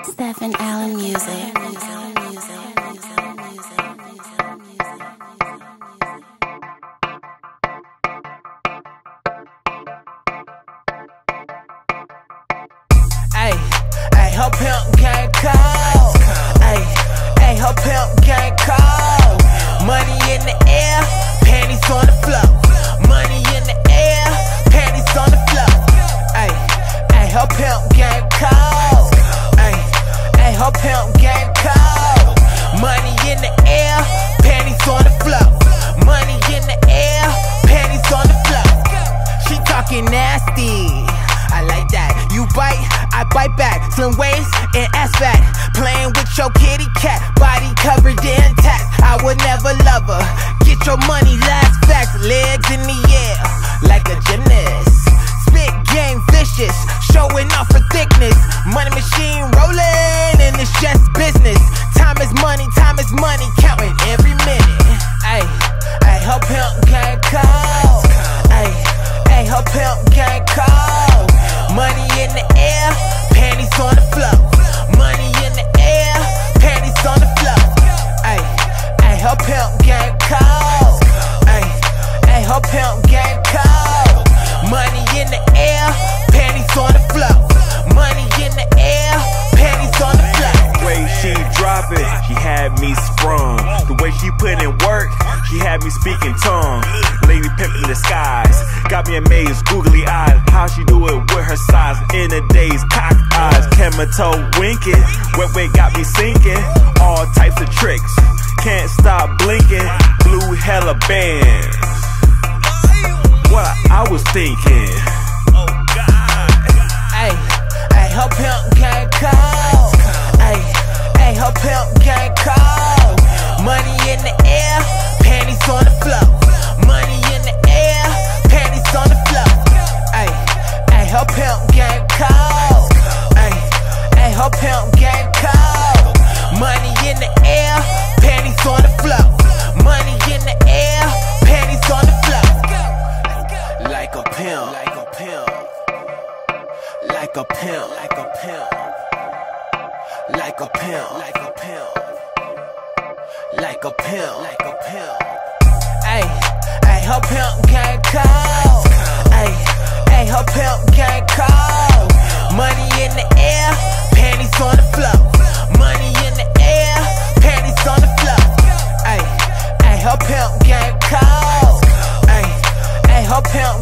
Stephen Allen Music. Ay, ay, her pimp gang cold. Ay, ay, her pimp her pimp gang cold. Money in the air, panties on the floor. Money in the air, panties on the floor. She talking nasty. I like that. You bite, I bite back. Slim waist and ass fat. Playing with your kitty cat. Body covered intact. I would never love her. Get your money, last facts. Legs in the air. Like a gymnast. Cold. Ay, ay, her pimp gang cold. Money in the air, panties on the floor. Money in the air, panties on the floor. Ay, ay, her pimp gang cold. Ay, ay, her pimp gang cold. Money in the air, panties on the floor. Money in the air, panties on the floor. The way she drop it, she had me sprung. The way she put in work, she had me speaking tongue. Lady pimp in disguise, got me amazed, googly eyes. How she do it with her size in a daze, cock eyes, camera toe winking. Wet wet got me sinking, all types of tricks. Can't stop blinking, blue hella bands. What I was thinking. Oh God. Ay, ay, her pimp gang cold. Ay, ay, her pimp gang cold. Money in the air, panties on the floor. Money in the air, panties on the floor. Ay, ay, her pimp gang cold. Ay, ay, her pimp gang cold. Money in the air, panties on the floor. Money in the air, panties on the floor. Like a pimp, like a pimp like a pimp, like a pimp, like a pimp, like a pimp, like a pimp, like a pimp. Ayy, ayy, her pimp gang cold. Ayy, ayy, her pimp gang cold. Money in the air, panties on the floor. Money in the air, panties on the floor. Ayy, ayy, her pimp gang cold. Ayy, ayy, her pimp